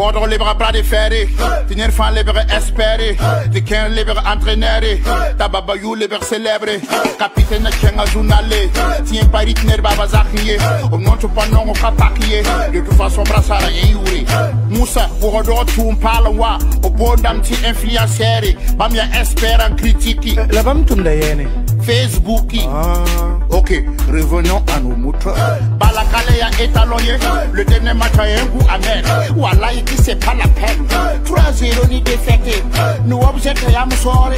Wordre libre bras déferré. Tenir fan libre espéré. Tiens libre entraîneur. Tababayou libre célèbre. Capitaine Kenga journalé. Tiens Paris tenir baba zakiye. Au nom tu pas non au kapakiye. De toute façon brassara yuri. Moussa, redor tout parle wa. Au bon dam ti influenceur. Bamia espère en critique. La bam tunda yene. Facebook. Ah. Revenons à nos moutons. Balakale ya étalonné, le dernier match a un goût amer. Voilà, il dit c'est pas la peine. 3-0 ni défaité. Nous objectons soirée.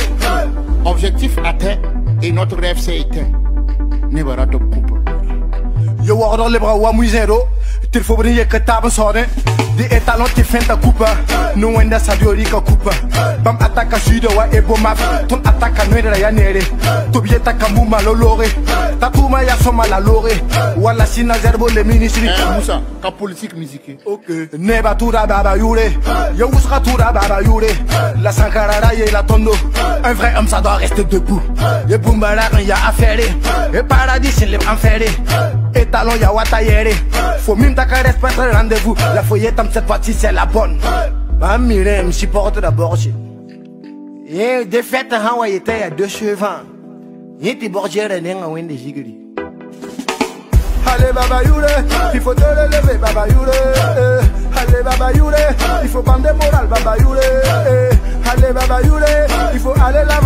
Objectif atteint et notre rêve s'est éteint. Nibara de coupe. Yo wordre libre wa muizero. Til faut venir que taben sore. Di etalon ti fenta kupa. No wenda sadiori ka kupa. Bam ataka sud wa ebo map. Ton ataka noere ya nere. To bieta kamuma lolore. Tatuma ya soma la lore. Wala sina zerbo le ministry. Eh, Moussa, ka politique musique. Ok. Neba tura baba yure. Yo usra tura baba yure. La sankarara ye la tondo. Un vrai homme ça doit rester debout. Ye bumbara ya affaire. Et paradis sin le Et talon ya watayere. Faut même ta respecter le rendez-vous. La foyer tam cette fois-ci c'est la bonne. Bah mire, me supporte d'abord. De fait, han wa yete ya deux chevaux. Yete borgere nenga wende jigri. Allez baba yure, il faut te relever baba yure. Eh, Allez baba yure, il faut prendre des morales baba yure. Eh, Allez baba yure, il faut aller l'avant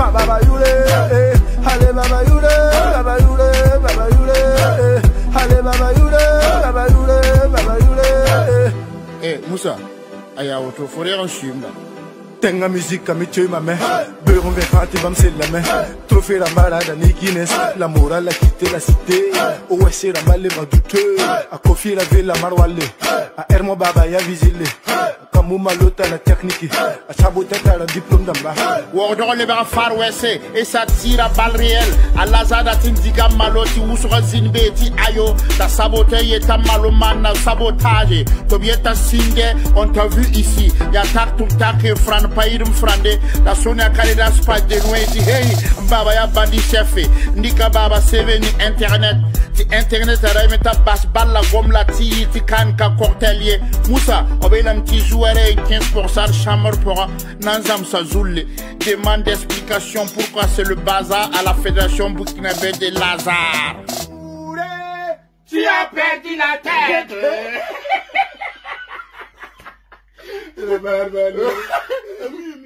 baba yure. Eh, Moussa, aya auto, faut rien chimba. Tenga musique mi tue ma main. Beurre vers Fati bam c'est la main. Trophée la marade ni Guinness. La morale a quitté la cité. C'est la malle va douteux A Kofi la ville la marwale A Hermo Baba ya visile Kamuma lota la technique A Saboté la diplôme d'amba Wordre libre Far West et ça tire à balles réelles. À Lazada Tindiga Maloti Ousra Zinbeti Ayo, ta saboté et ta malomana sabotage. Tobieta Sinde, on t'a vu ici. Ya tak tum tak et fran pairum frande. La Sonia Kalida Spa de Nouedi. Hey, Baba ya bandi chef. Nika Baba ni internet. Ti internet a rayme ta bas balla gom la ti ti kan ka cortelier. Moussa, obelam ti joueur 15% chambre pour Nanzam Sazouli. Demande d'explication pourquoi c'est le bazar à la Fédération burkinabé de Lazare. Tu as perdu la tête.